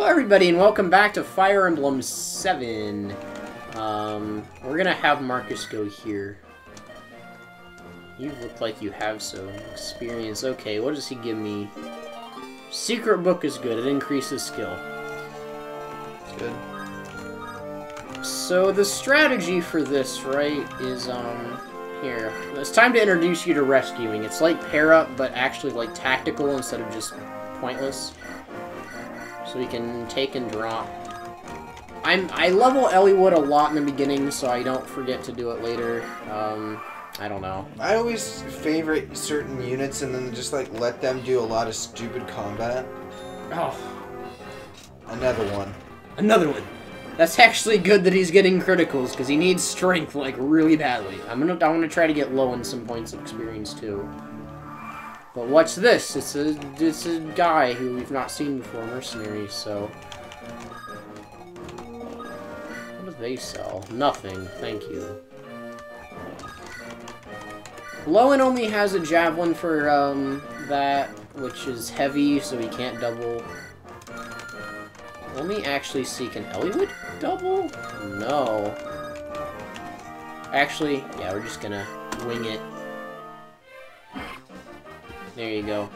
Hello everybody and welcome back to Fire Emblem 7. Um, we're gonna have Marcus go here. You look like you have some experience. Okay, what does he give me? Secret book is good. It increases skill. Good. So the strategy for this, right, is, um, here. It's time to introduce you to rescuing. It's like pair up, but actually like tactical instead of just pointless. So we can take and drop. I'm I level Eliwood a lot in the beginning, so I don't forget to do it later. Um, I don't know. I always favorite certain units and then just like let them do a lot of stupid combat. Oh, Another one. another one. That's actually good that he's getting criticals because he needs strength like really badly. I'm gonna I'm gonna try to get Lowen some points of experience too. But what's this? It's a it's a guy who we've not seen before, mercenary. So what do they sell? Nothing. Thank you. Lowen only has a javelin for um that, which is heavy, so he can't double. Let me actually see, can Eliwood double? No. Actually, yeah, we're just gonna wing it. There you go.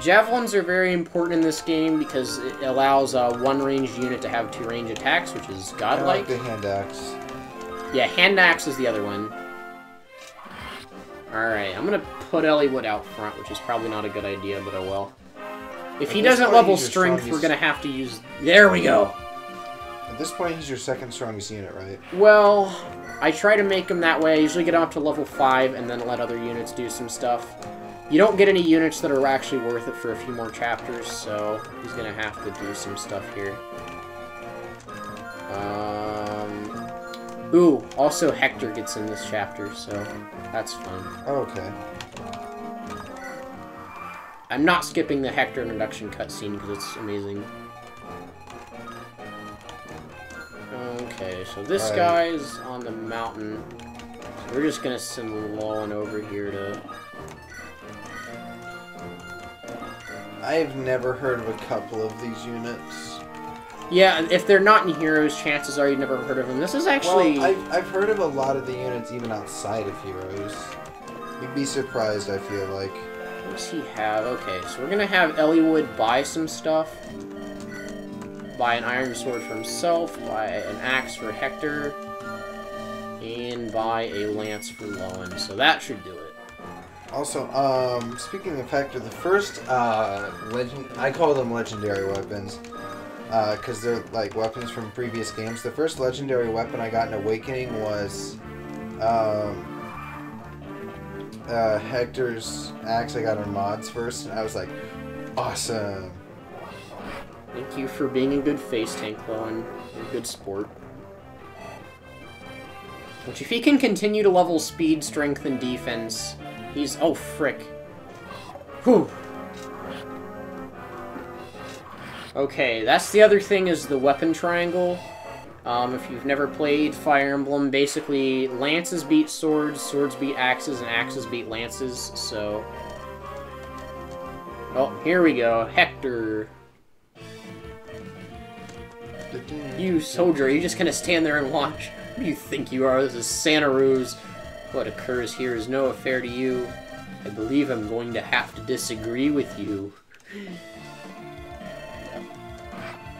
Javelins are very important in this game because it allows a one ranged unit to have two range attacks, which is I godlike. like the hand axe. Yeah, hand axe is the other one. Alright, I'm gonna put Eliwood out front, which is probably not a good idea, but oh well. If At he doesn't level strength, we're gonna have to use... There we go! At this point, he's your second strongest unit, right? Well, I try to make him that way. I usually get him up to level 5 and then let other units do some stuff. You don't get any units that are actually worth it for a few more chapters, so he's gonna have to do some stuff here. Um, ooh, also Hector gets in this chapter, so that's fun. Okay. I'm not skipping the Hector introduction cutscene because it's amazing. Okay, so this Right. guy's on the mountain. So we're just gonna send Lowen over here to... I've never heard of a couple of these units. Yeah, if they're not in Heroes, chances are you've never heard of them. This is actually... Well, I've, I've heard of a lot of the units even outside of Heroes. You'd be surprised, I feel like. What does he have? Okay, so we're gonna have Eliwood buy some stuff. Buy an iron sword for himself, buy an axe for Hector, and buy a lance for Lowen. So that should do it. Also, um, speaking of Hector, the first, uh, legend, I call them legendary weapons, uh, cause they're, like, weapons from previous games. The first legendary weapon I got in Awakening was, um, uh, Hector's axe I got Armads first, and I was like, awesome. Thank you for being a good face tank, Lowen. You're a good sport. Which, if he can continue to level speed, strength, and defense, he's... Oh, frick. Whew. Okay, that's the other thing is the weapon triangle. Um, if you've never played Fire Emblem, basically lances beat swords, swords beat axes, and axes beat lances, so... Oh, here we go. Hector. You soldier, you just gonna stand there and watch. Who do you think you are? This is Santaruz. What occurs here is no affair to you. I believe I'm going to have to disagree with you.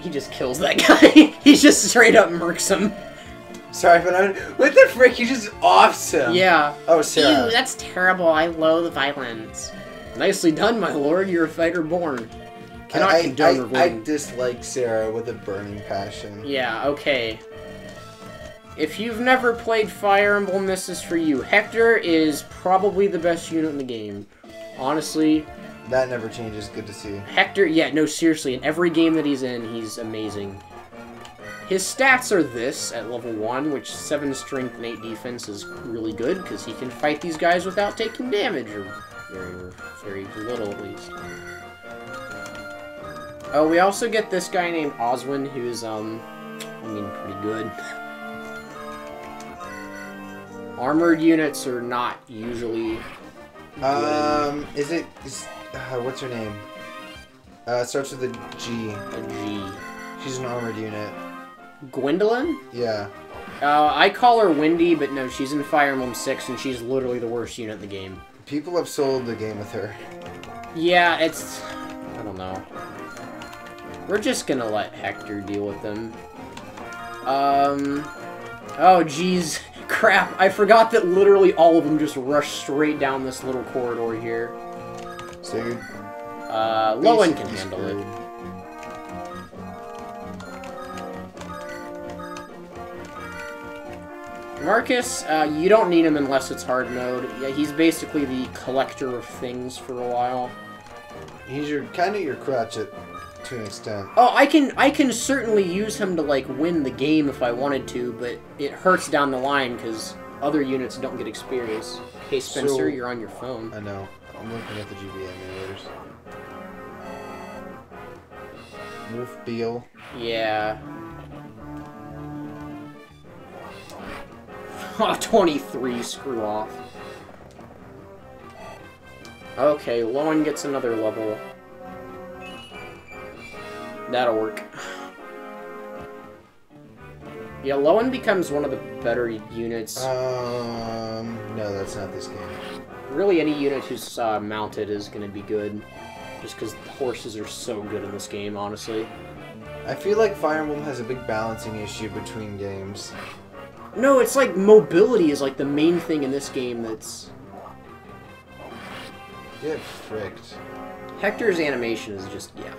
He just kills that guy. he just straight up murks him. Sorry, but I, what the frick? You just offs him. Yeah. Oh, Serra. Ew, that's terrible. I loathe violence. Nicely done, my lord. You're a fighter born. Cannot I, I, condone I, I dislike Serra with a burning passion. Yeah, okay. If you've never played Fire Emblem, this is for you. Hector is probably the best unit in the game. Honestly, That never changes. Good to see. Hector, yeah, no, seriously, in every game that he's in, he's amazing. His stats are this at level 1, which 7 strength and 8 defense is really good, because he can fight these guys without taking damage, or very, very little at least. Oh, we also get this guy named Oswin, who's, um, I mean, pretty good. Armored units are not usually good. Um, is it? Is, uh, what's her name? Uh, starts with a G. A G. She's an armored unit. Gwendolyn? Yeah. Uh, I call her Windy, but no, she's in Fire Emblem 6, and she's literally the worst unit in the game. People have sold the game with her. Yeah, it's... I don't know. We're just gonna let Hector deal with them. Um... Oh, jeez. Crap, I forgot that literally all of them just rush straight down this little corridor here. So you're Uh, Lowen can handle it. Marcus, uh, you don't need him unless it's hard mode. Yeah, he's basically the collector of things for a while. He's your kind of your crutch at, to an extent. Oh, I can I can certainly use him to like win the game if I wanted to, but it hurts down the line because other units don't get experience. Hey Spencer, So- you're on your phone. I know. I'm looking at the GB emulators. Wolf Beil. Yeah. Oh, 23, screw off. Okay, Lowen gets another level. That'll work. Yeah, Lowen becomes one of the better units. Um, no, that's not this game. really, any unit who's uh, mounted is going to be good. Just because horses are so good in this game, honestly. I feel like Fire Emblem has a big balancing issue between games. No, it's like mobility is like the main thing in this game that's... Get fricked. Hector's animation is just, yeah.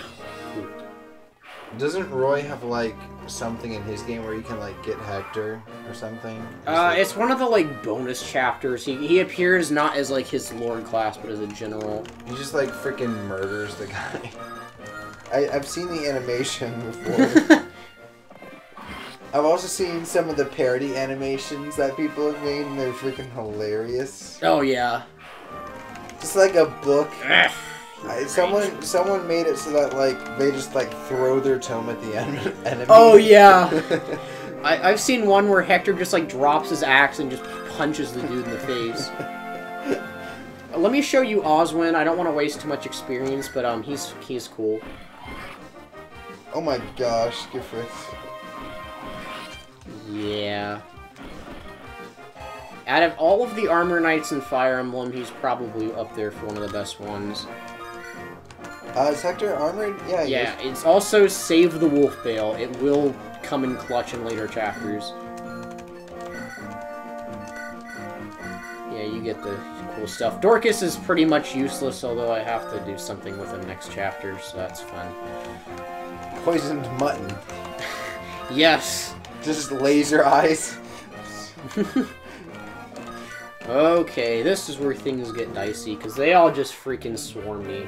Doesn't Roy have like something in his game where you can like get Hector or something? Just, Uh, like- it's one of the like bonus chapters. He, he appears not as like his lord class, but as a general. he just like freaking murders the guy. I, I've seen the animation before. I've also seen some of the parody animations that people have made, and they're freaking hilarious. oh yeah. Just like a book. I, someone someone made it so that like they just like throw their tome at the en- enemy. Oh yeah. I, I've seen one where Hector just like drops his axe and just punches the dude in the face. Let me show you Oswin. I don't want to waste too much experience, but um, he's he's cool. oh my gosh, Giffrith. Yeah. Out of all of the Armor Knights in Fire Emblem, he's probably up there for one of the best ones. Uh, is Hector armored? Yeah. Yeah, is. it's also Save the Wolf Beil. It will come in clutch in later chapters. Yeah, you get the cool stuff. Dorcas is pretty much useless, although I have to do something with him next chapter, so that's fun. Poisoned mutton. Yes! Just laser eyes. Okay, this is where things get dicey, because they all just freaking swarm me.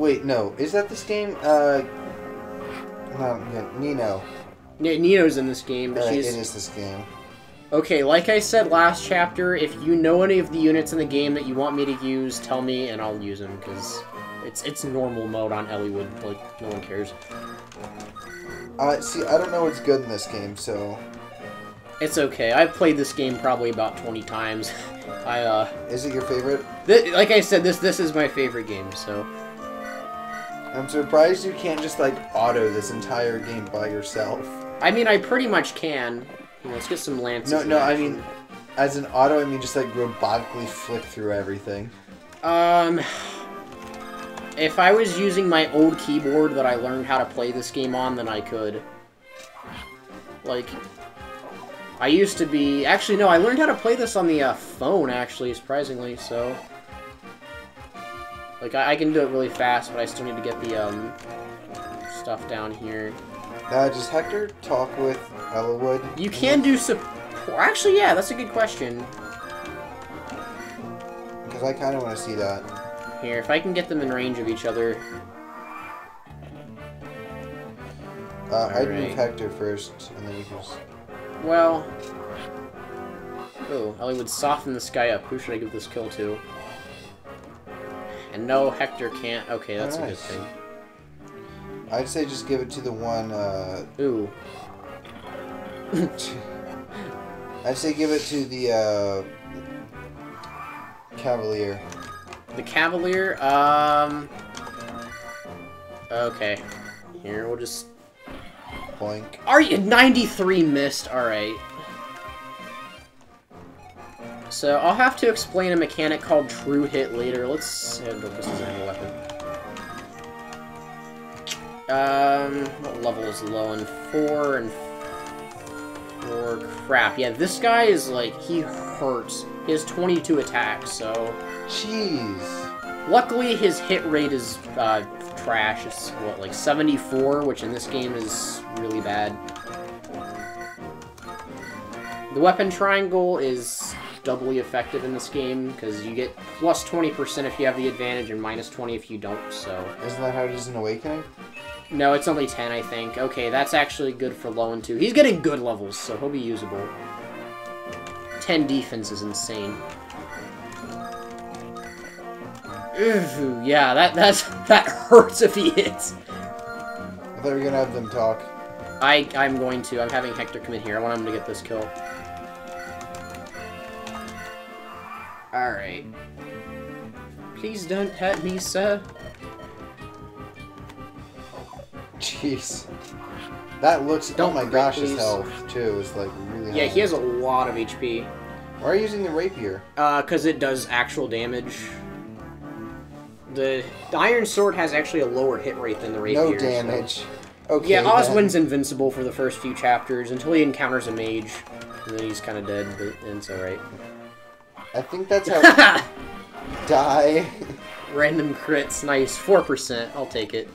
Wait, no. Is that this game? Uh. No, yeah, Nino. N- Nino's in this game, but Uh, she's... is this game. Okay, like I said last chapter, if you know any of the units in the game that you want me to use, tell me and I'll use them, because it's it's normal mode on Eliwood, like, no one cares. Uh, see, I don't know what's good in this game, so It's okay, I've played this game probably about 20 times. I, uh, is it your favorite? th like I said, this this is my favorite game, so... I'm surprised you can't just like auto this entire game by yourself. I mean, I pretty much can. Let's get some lances. No, no, I mean, as an auto, I mean just like robotically flick through everything. Um, if I was using my old keyboard that I learned how to play this game on, then I could. Like, I used to be... Actually, no, I learned how to play this on the uh, phone, actually, surprisingly, so... Like, I, I can do it really fast, but I still need to get the, um, stuff down here. Uh, does Hector talk with Eliwood? You can do support... Actually, yeah, that's a good question. Because I kind of want to see that. Here, if I can get them in range of each other... Uh, I'd move Hector first, and then you can just... Well. Oh, Eliwood soften this guy up. Who should I give this kill to? And no, Hector can't. Okay, that's a good thing. I'd say just give it to the one, uh... Ooh. I'd say give it to the, uh... Cavalier. The Cavalier, um... Okay. Here, we'll just... Boink. Are you 93 missed? Alright. So, I'll have to explain a mechanic called True Hit later. Let's handle this as a weapon. Um, what level is low? And 4 and 4. Crap. Yeah, this guy is like, he hurts. He has 22 attacks, so... Jeez. Luckily, his hit rate is uh, trash. It's, what, like 74, which in this game is really bad. The weapon triangle is doubly effective in this game, because you get plus 20% if you have the advantage and minus 20 if you don't, so... Isn't that how it is in Awakening? No, it's only 10, I think. Okay, that's actually good for Lowen, too. He's getting good levels, so he'll be usable. 10 defense is insane. Ooh, yeah, that that's that hurts if he hits. I thought we were gonna have them talk. I I'm going to. I'm having Hector come in here. I want him to get this kill. All right. Please don't hurt me, sir. Jeez. That looks. Don't oh my gosh, his health too is like really. Yeah, high. he has a lot of HP. Why are you using the rapier? Uh, because it does actual damage. The, the Iron Sword has actually a lower hit rate than the Rapier. No so- damage. Okay. Yeah, then. Oswin's invincible for the first few chapters until he encounters a mage. And then he's kind of dead, but it's alright. I think that's how. die. Random crits, nice. 4%, I'll take it.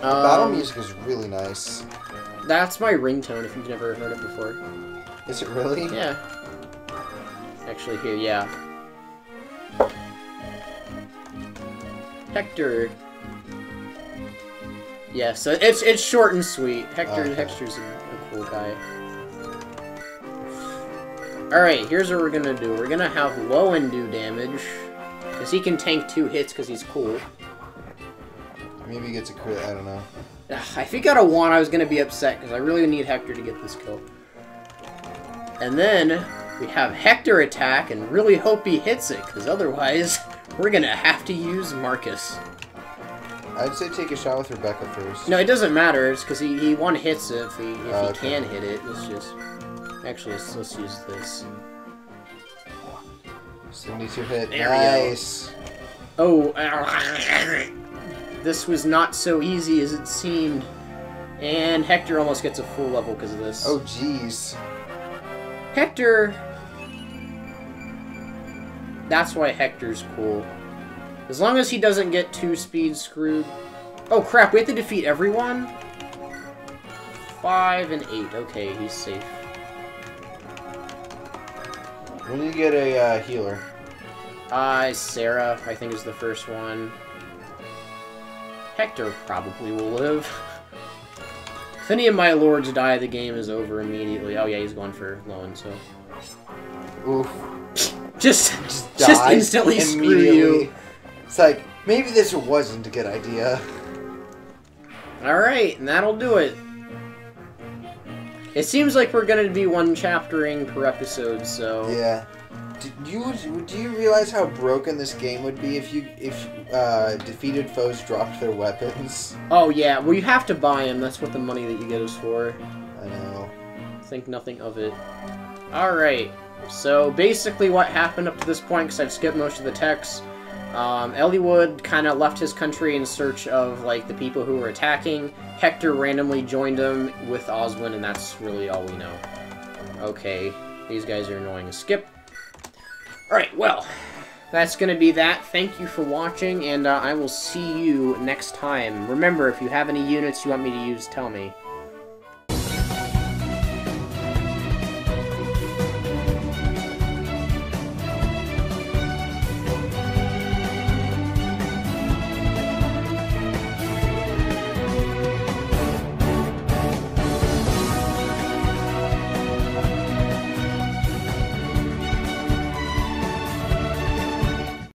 Battle Um, music is really nice. That's my ringtone if you've never heard it before. Is it really? Yeah. Actually, here, yeah. Hector. Yeah, so it's it's short and sweet. Hector Okay. Hector's a, a cool guy. Alright, here's what we're gonna do. We're gonna have Lowen do damage. Because he can tank two hits because he's cool. Maybe he gets a crit. I don't know. Ugh, If he got a 1, I was going to be upset, because I really need Hector to get this kill. And then, we have Hector attack, and really hope he hits it, because otherwise, we're going to have to use Marcus. I'd say take a shot with Rebecca first. No, it doesn't matter, it's because he, he one hits it if he, if Oh, he okay. can hit it. It's just... Actually, let's, let's use this. 72 hit. There nice. Oh, this was not so easy as it seemed. And Hector almost gets a full level because of this. Oh jeez. Hector. That's why Hector's cool. As long as he doesn't get two speed screwed. Oh crap, we have to defeat everyone? Five and eight. Okay, he's safe. We need to get a uh, healer. Uh, Serra, I think, is the first one. Hector probably will live. if any of my lords die, the game is over immediately. Oh yeah, he's going for Lowen, so... Oof. Just, Just, just instantly screw immediately. you. It's like maybe this wasn't a good idea. Alright, and that'll do it. It seems like we're gonna be one chaptering per episode, so... Yeah. Do you do you realize how broken this game would be if you if uh, defeated foes dropped their weapons? Oh yeah, well you have to buy them, that's what the money that you get is for. I know. Think nothing of it. Alright, so basically what happened up to this point, because I've skipped most of the text, um, Eliwood kind of left his country in search of, like, the people who were attacking. Hector randomly joined him with Oswin, and that's really all we know. Okay, these guys are annoying. Skip. Alright, well, that's going to be that. Thank you for watching, and uh, I will see you next time. Remember, if you have any units you want me to use, tell me.